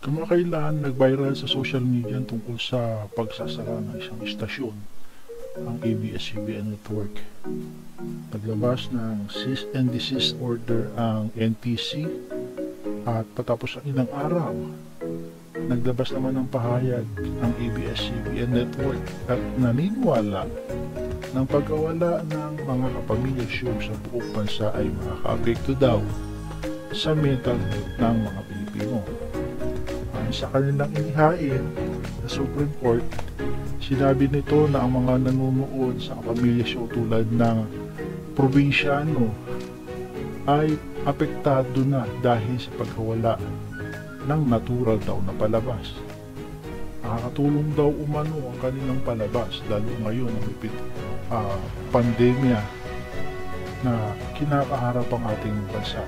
Kamakailan nag-viral sa social media tungkol sa pagsasara ng isang istasyon, ang ABS-CBN Network. Naglabas ng cease and desist order ang NTC at patapos ang ilang araw, naglabas naman ng pahayag ang ABS-CBN Network at naniniwala ng pagkawala ng mga kapamilya show sa buong bansa ay makaka-apekto daw sa mental health ng mga Pilipino. Sa kanilang inihain sa Supreme Court, sinabi nito na ang mga nanonood sa kapamilya show tulad ng probinsyano ay apektado na dahil sa pagkawala ng natural daw na palabas. Nakakatulong daw umano ang kanilang palabas lalo ngayon ang ipit uh, pandemya na kinakaharap ang ating bansa.